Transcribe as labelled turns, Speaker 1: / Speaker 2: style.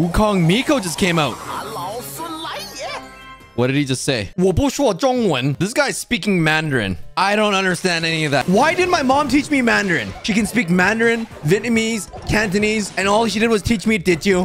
Speaker 1: Wukong Mico just came out. What did he just say? 我不说中文. This guy's speaking Mandarin. I don't understand any of that. Why did my mom teach me Mandarin? She can speak Mandarin, Vietnamese, Cantonese, and all she did was teach me did you?